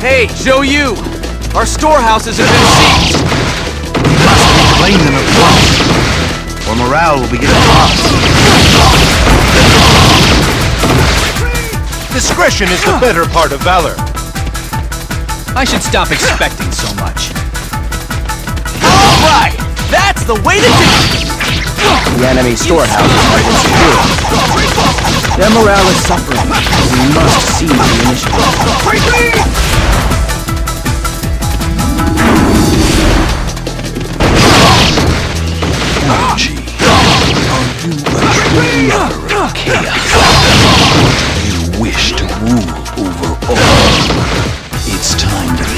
Hey, Joe you! Our storehouses have been seized! We Must reclaim them at once, or morale will begin to drop. Discretion is the better part of valor. I should stop expecting so much. Alright! That's the way to do it! The enemy storehouse is insecure. Their morale is suffering. We must seize the initiative.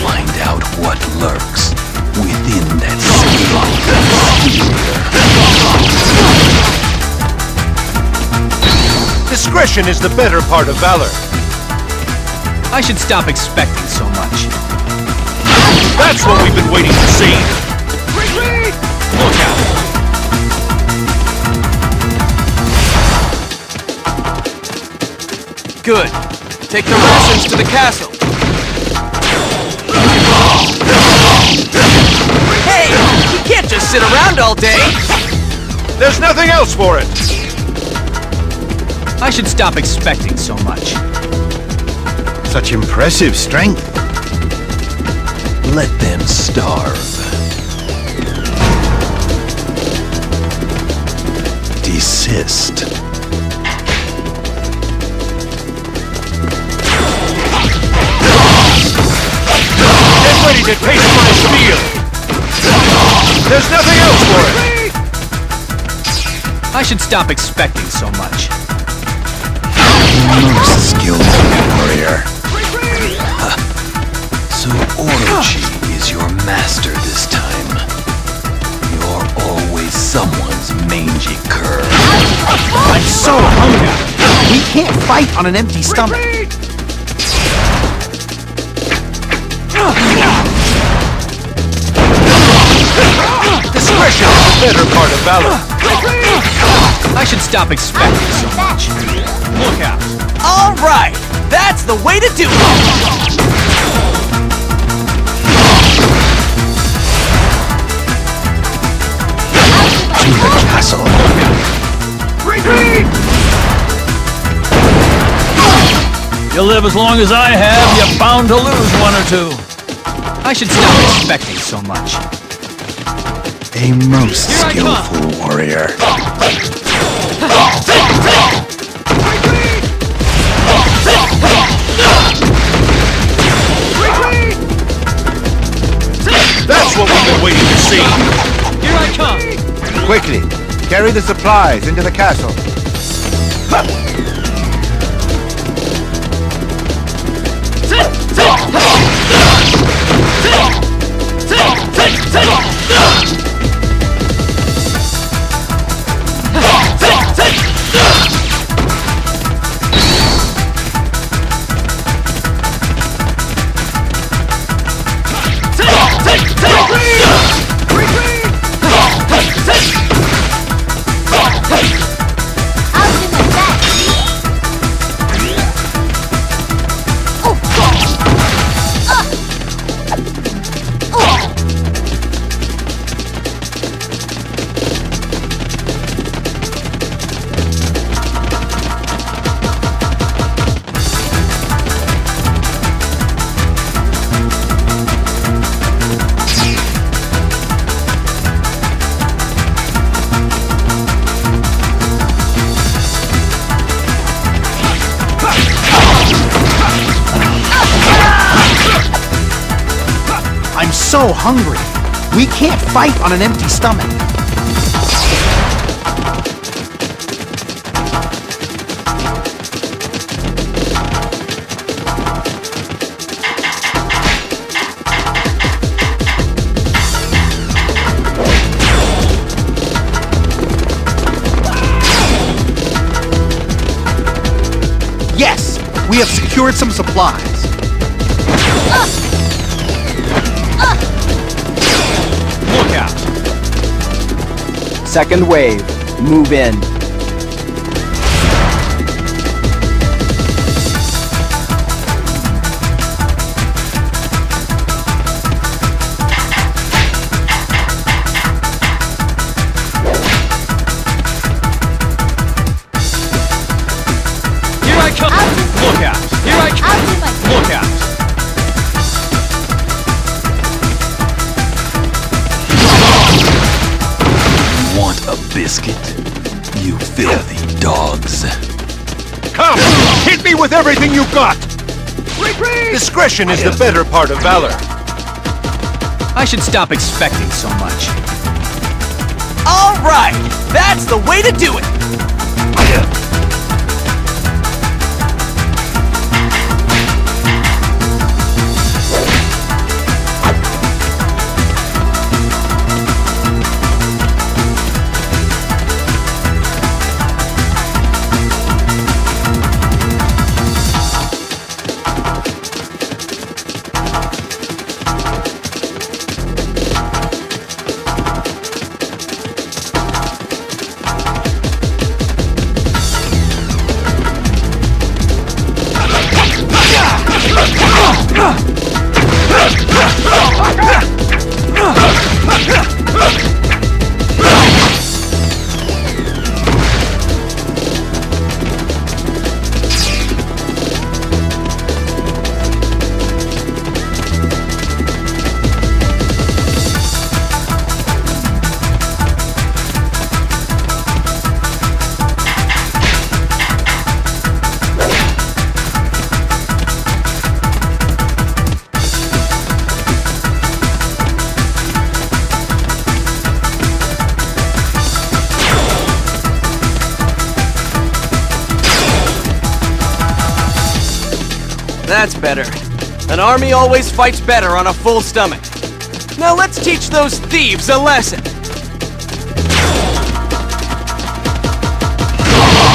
Find out what lurks within that Discretion is the better part of valor. I should stop expecting so much. That's what we've been waiting to see. Look out! Good. Take the rations to the castle. Hey! You can't just sit around all day! There's nothing else for it. I should stop expecting so much. Such impressive strength. Let them starve. Desist. Ready to taste my steel. There's nothing else for it. I should stop expecting so much. Most skillful warrior. Huh. So Orochi is your master this time. You're always someone's mangy cur. I'm so hungry. We can't fight on an empty stomach. Discretion is the better part of valor. I should stop expecting so much. Look out. Alright! That's the way to do it! To the castle. Retreat! You live as long as I have, you're bound to lose one or two. I should stop expecting so much. A most Here I come. skillful warrior. That's what we've been waiting to see. Here I come! Quickly, carry the supplies into the castle. Retreat! Retreat! I'm so hungry. We can't fight on an empty stomach. Yes, we have secured some supplies. Second wave, move in. A biscuit? You filthy dogs. Come! Hit me with everything you've got! Discretion is the better part of valor. I should stop expecting so much. All right! That's the way to do it! That's better. An army always fights better on a full stomach. Now let's teach those thieves a lesson.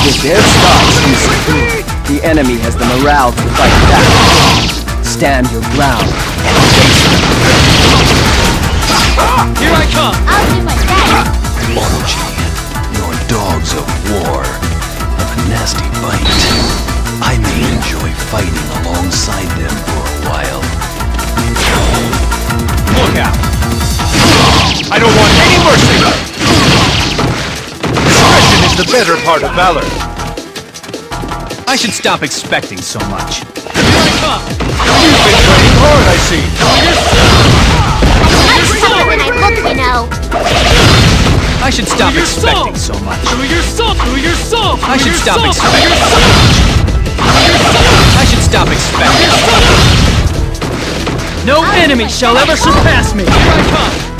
With their stocks insecure, the enemy has the morale to fight back. Stand your ground and face them. Here I come! I'll do my best. Orochi, your dogs of war have a nasty bite. I may enjoy fighting alongside them for a while. Look out! I don't want any mercy! Discretion is the better part of valor. I should stop expecting so much. Here I come! You've been training hard, I see. I'm sure when I look, you know. I should stop expecting so much. Do it yourself! Do it yourself! I Do it should stop yourself! Do it expecting yourself! I should stop expecting No enemy shall ever surpass me! Here I come!